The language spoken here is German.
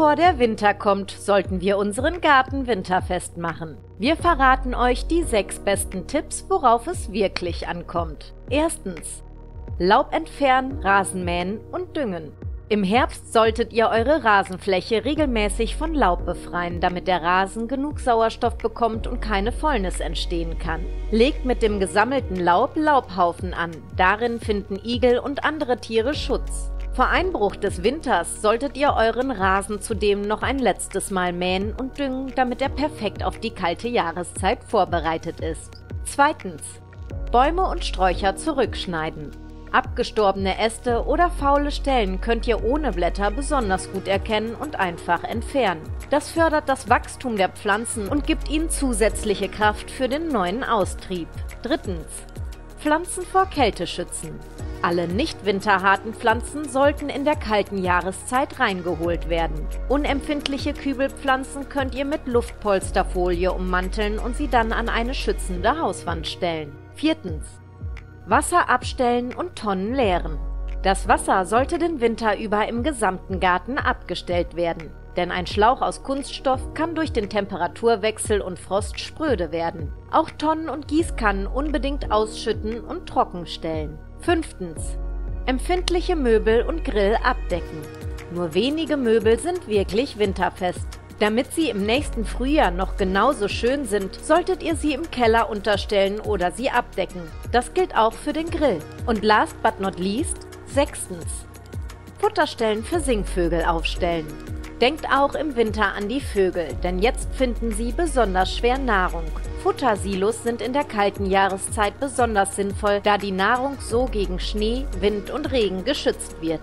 Bevor der Winter kommt, sollten wir unseren Garten winterfest machen. Wir verraten euch die sechs besten Tipps, worauf es wirklich ankommt. Erstens. Laub entfernen, Rasenmähen und düngen. Im Herbst solltet ihr eure Rasenfläche regelmäßig von Laub befreien, damit der Rasen genug Sauerstoff bekommt und keine Fäulnis entstehen kann. Legt mit dem gesammelten Laub Laubhaufen an. Darin finden Igel und andere Tiere Schutz. Vor Einbruch des Winters solltet ihr euren Rasen zudem noch ein letztes Mal mähen und düngen, damit er perfekt auf die kalte Jahreszeit vorbereitet ist. Zweitens. Bäume und Sträucher zurückschneiden. Abgestorbene Äste oder faule Stellen könnt ihr ohne Blätter besonders gut erkennen und einfach entfernen. Das fördert das Wachstum der Pflanzen und gibt ihnen zusätzliche Kraft für den neuen Austrieb. Drittens. Pflanzen vor Kälte schützen. Alle nicht winterharten Pflanzen sollten in der kalten Jahreszeit reingeholt werden. Unempfindliche Kübelpflanzen könnt ihr mit Luftpolsterfolie ummanteln und sie dann an eine schützende Hauswand stellen. Viertens. Wasser abstellen und Tonnen leeren. Das Wasser sollte den Winter über im gesamten Garten abgestellt werden, denn ein Schlauch aus Kunststoff kann durch den Temperaturwechsel und Frost spröde werden. Auch Tonnen und Gießkannen unbedingt ausschütten und trockenstellen. Fünftens. Empfindliche Möbel und Grill abdecken. Nur wenige Möbel sind wirklich winterfest. Damit sie im nächsten Frühjahr noch genauso schön sind, solltet ihr sie im Keller unterstellen oder sie abdecken. Das gilt auch für den Grill. Und last but not least, sechstens. Futterstellen für Singvögel aufstellen. Denkt auch im Winter an die Vögel, denn jetzt finden sie besonders schwer Nahrung. Futtersilos sind in der kalten Jahreszeit besonders sinnvoll, da die Nahrung so gegen Schnee, Wind und Regen geschützt wird.